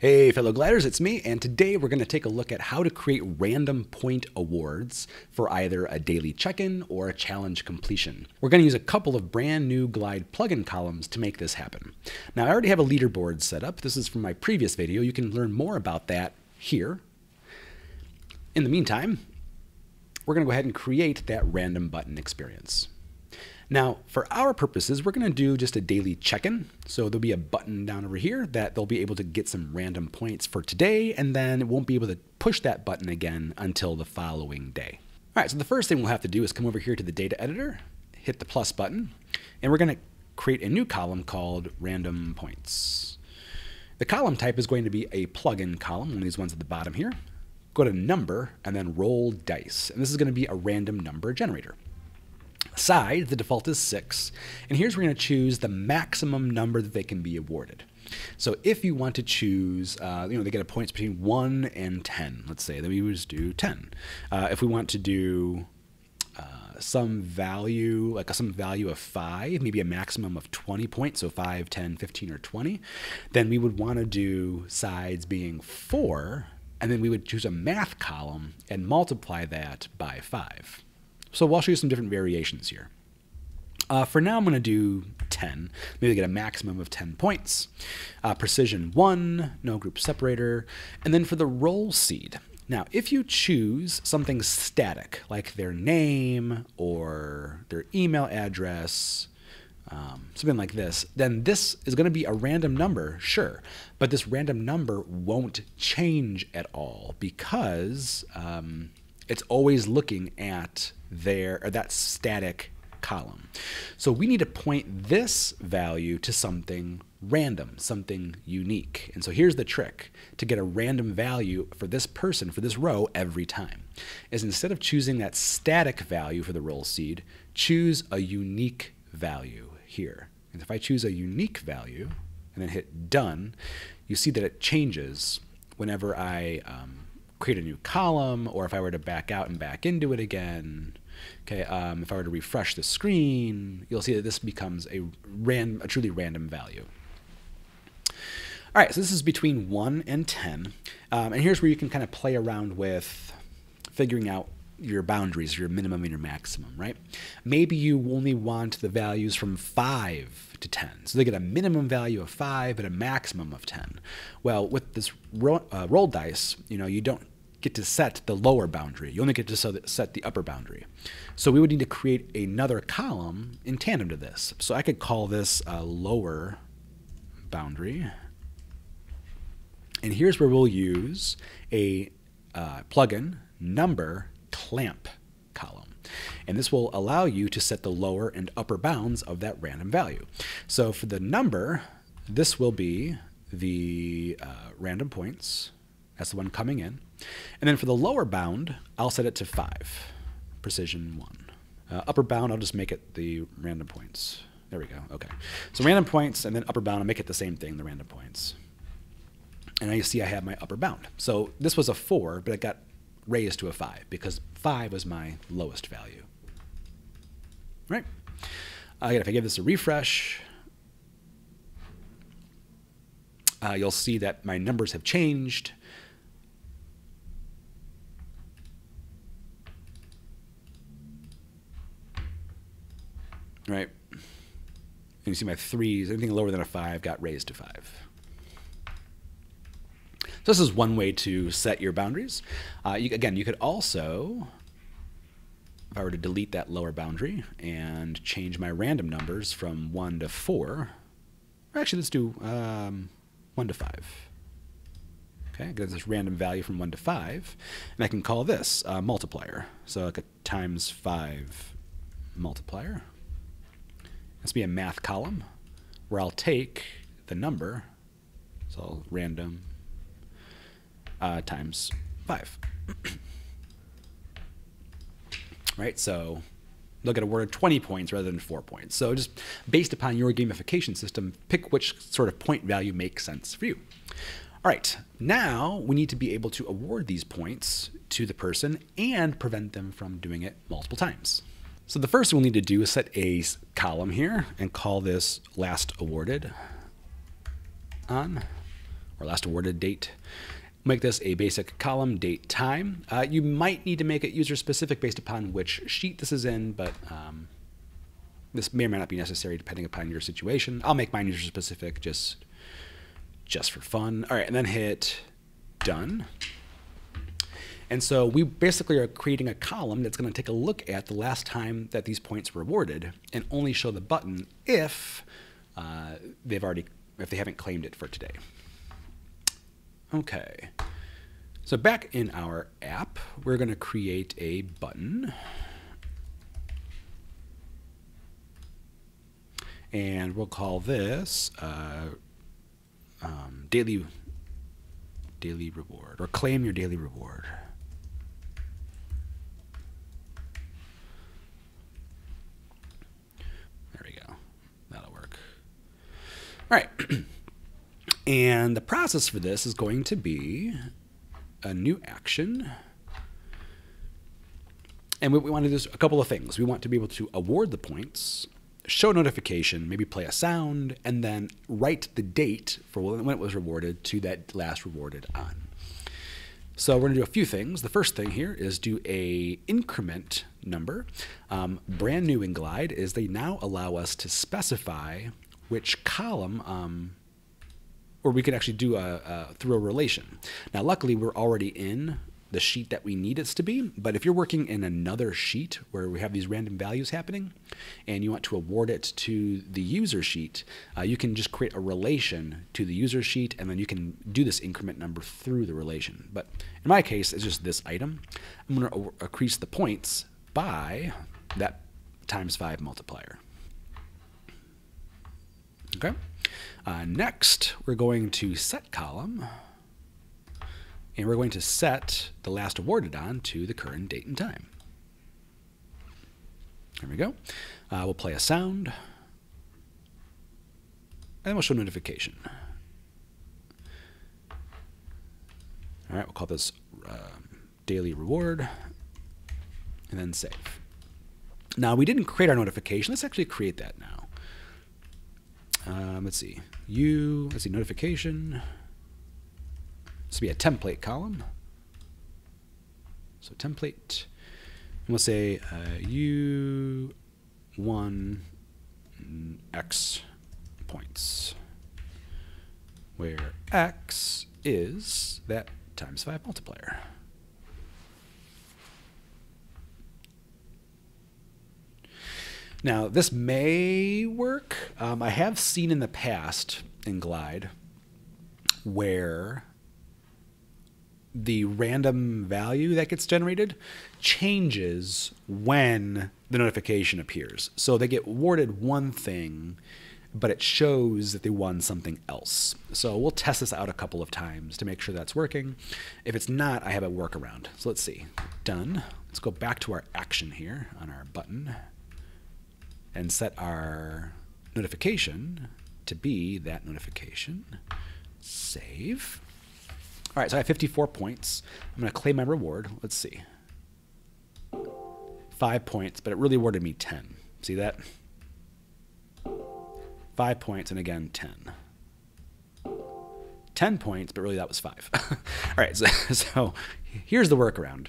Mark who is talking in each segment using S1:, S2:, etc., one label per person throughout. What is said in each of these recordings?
S1: Hey, fellow gliders, it's me, and today we're going to take a look at how to create random point awards for either a daily check in or a challenge completion. We're going to use a couple of brand new Glide plugin columns to make this happen. Now, I already have a leaderboard set up. This is from my previous video. You can learn more about that here. In the meantime, we're going to go ahead and create that random button experience. Now, for our purposes, we're going to do just a daily check-in. So there'll be a button down over here that they'll be able to get some random points for today, and then it won't be able to push that button again until the following day. All right, so the first thing we'll have to do is come over here to the data editor, hit the plus button, and we're going to create a new column called random points. The column type is going to be a plugin column, one of these ones at the bottom here. Go to number and then roll dice. And this is going to be a random number generator. Size, the default is 6. And here's where we're going to choose the maximum number that they can be awarded. So if you want to choose, uh, you know, they get a points between 1 and 10, let's say, then we would just do 10. Uh, if we want to do uh, some value, like some value of 5, maybe a maximum of 20 points, so 5, 10, 15, or 20, then we would want to do sides being 4, and then we would choose a math column and multiply that by 5. So I'll show you some different variations here. Uh, for now, I'm going to do 10. Maybe get a maximum of 10 points. Uh, precision 1, no group separator. And then for the roll seed. Now, if you choose something static, like their name or their email address, um, something like this, then this is going to be a random number, sure. But this random number won't change at all because um, it's always looking at their or that static column. So we need to point this value to something random, something unique. And so here's the trick to get a random value for this person, for this row every time, is instead of choosing that static value for the roll seed, choose a unique value here. And if I choose a unique value and then hit done, you see that it changes whenever I um, create a new column or if I were to back out and back into it again. Okay, um, if I were to refresh the screen, you'll see that this becomes a, ran, a truly random value. All right, so this is between 1 and 10. Um, and here's where you can kind of play around with figuring out your boundaries, your minimum and your maximum, right? Maybe you only want the values from 5 to 10. So they get a minimum value of 5 and a maximum of 10. Well, with this ro uh, roll dice, you know, you don't get to set the lower boundary. You only get to set the upper boundary. So we would need to create another column in tandem to this. So I could call this a lower boundary. And here's where we'll use a uh, plugin number clamp column. And this will allow you to set the lower and upper bounds of that random value. So for the number, this will be the uh, random points. That's the one coming in. And then for the lower bound, I'll set it to 5, precision 1. Uh, upper bound, I'll just make it the random points. There we go. Okay. So random points and then upper bound, I'll make it the same thing, the random points. And now you see I have my upper bound. So this was a 4, but it got raised to a 5 because 5 was my lowest value. Right? Again, if I give this a refresh, uh, you'll see that my numbers have changed. Right? And you see my threes, anything lower than a five got raised to five. So this is one way to set your boundaries. Uh, you, again, you could also, if I were to delete that lower boundary and change my random numbers from one to four, or actually let's do um, one to five. Okay, get this random value from one to five, and I can call this a multiplier. So like a times five multiplier. This be a math column where I'll take the number, so random, uh, times 5. right, so they'll get awarded 20 points rather than 4 points. So just based upon your gamification system, pick which sort of point value makes sense for you. All right, now we need to be able to award these points to the person and prevent them from doing it multiple times. So the first thing we'll need to do is set a column here and call this last awarded on. or last awarded date. Make this a basic column, date, time. Uh, you might need to make it user specific based upon which sheet this is in, but um, this may or may not be necessary depending upon your situation. I'll make mine user specific just just for fun. All right, and then hit done. And so we basically are creating a column that's going to take a look at the last time that these points were awarded and only show the button if uh, they've already if they haven't claimed it for today. Okay. So back in our app, we're going to create a button. And we'll call this uh, um, daily daily reward or claim your daily reward. There we go. That'll work. All right. and the process for this is going to be a new action. And what we want to do a couple of things. We want to be able to award the points show notification, maybe play a sound, and then write the date for when it was rewarded to that last rewarded on. So we're going to do a few things. The first thing here is do a increment number. Um, brand new in Glide is they now allow us to specify which column um, or we could actually do a, a, through a relation. Now, luckily, we're already in the sheet that we need it to be. But if you're working in another sheet where we have these random values happening and you want to award it to the user sheet, uh, you can just create a relation to the user sheet and then you can do this increment number through the relation. But in my case, it's just this item. I'm going to increase the points by that times 5 multiplier. Okay. Uh, next, we're going to set column and we're going to set the last awarded on to the current date and time. There we go. Uh, we'll play a sound, and we'll show notification. All right, we'll call this uh, daily reward, and then save. Now, we didn't create our notification. Let's actually create that now. Um, let's see. You, let's see, notification. This will be a template column. So template, and we'll say uh, u one x points, where x is that times 5 multiplier. Now, this may work. Um, I have seen in the past in Glide where the random value that gets generated changes when the notification appears. So they get awarded one thing, but it shows that they won something else. So we'll test this out a couple of times to make sure that's working. If it's not, I have a workaround. So let's see. Done. Let's go back to our action here on our button and set our notification to be that notification. Save. All right, so I have 54 points. I'm going to claim my reward. Let's see. Five points, but it really awarded me 10. See that? Five points, and again, 10. 10 points, but really that was five. All right, so, so here's the workaround.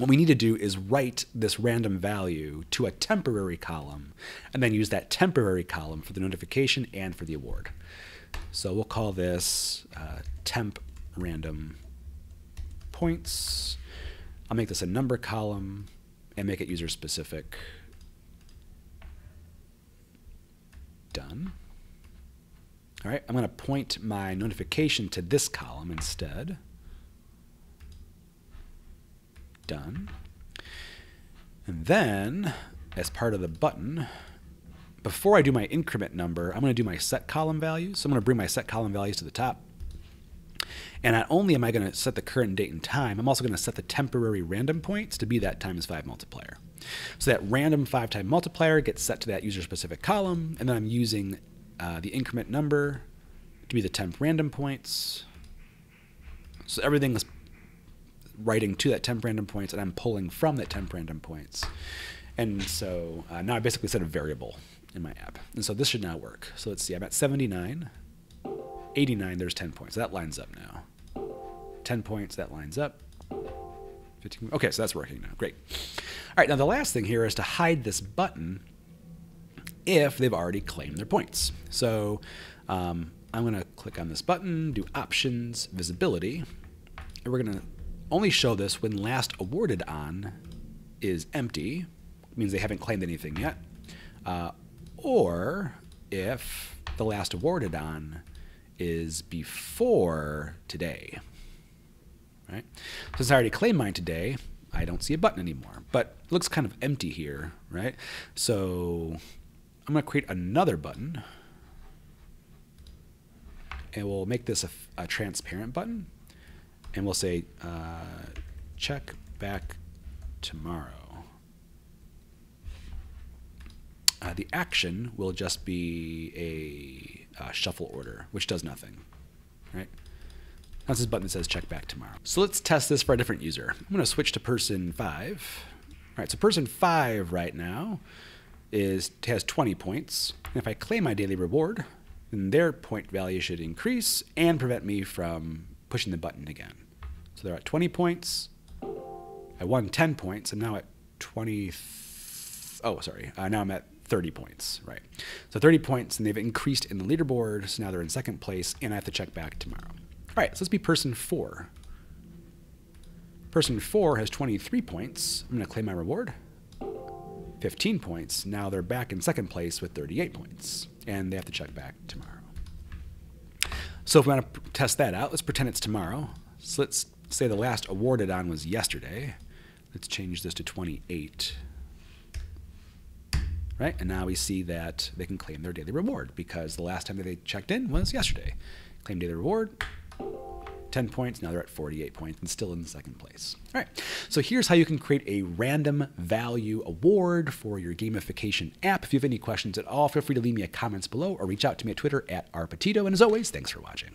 S1: What we need to do is write this random value to a temporary column and then use that temporary column for the notification and for the award. So we'll call this uh, temp random points. I'll make this a number column and make it user specific. Done. All right, I'm going to point my notification to this column instead. Done. And then, as part of the button, before I do my increment number, I'm going to do my set column values. So I'm going to bring my set column values to the top. And not only am I going to set the current date and time, I'm also going to set the temporary random points to be that times 5 multiplier. So that random 5 time multiplier gets set to that user specific column, and then I'm using uh, the increment number to be the temp random points. So everything is writing to that temp random points, and I'm pulling from that temp random points. And so uh, now I basically set a variable in my app. And so this should now work. So let's see, I'm at 79. 89, there's 10 points. That lines up now. 10 points, that lines up. 15, okay, so that's working now. Great. All right, now the last thing here is to hide this button if they've already claimed their points. So um, I'm going to click on this button, do Options, Visibility, and we're going to only show this when last awarded on is empty, means they haven't claimed anything yet, uh, or if the last awarded on is before today. Right? Since I already claimed mine today, I don't see a button anymore. But it looks kind of empty here, right? So I'm going to create another button. And we'll make this a, a transparent button. And we'll say, uh, check back tomorrow. Uh, the action will just be a uh, shuffle order, which does nothing, right? That's this button that says check back tomorrow. So let's test this for a different user. I'm going to switch to person five. All right, so person five right now is has 20 points. And if I claim my daily reward, then their point value should increase and prevent me from pushing the button again. So they're at 20 points. I won 10 points. I'm now at 20. Oh, sorry. Uh, now I'm at 30 points, right? So 30 points, and they've increased in the leaderboard. So now they're in second place, and I have to check back tomorrow. All right, so let's be person four. Person four has 23 points. I'm going to claim my reward. 15 points. Now they're back in second place with 38 points, and they have to check back tomorrow. So if we want to test that out, let's pretend it's tomorrow. So let's say the last awarded on was yesterday. Let's change this to 28 right? And now we see that they can claim their daily reward because the last time that they checked in was yesterday. Claim daily reward, 10 points. Now they're at 48 points and still in second place. All right. So here's how you can create a random value award for your gamification app. If you have any questions at all, feel free to leave me a comments below or reach out to me at Twitter at rpetitto. And as always, thanks for watching.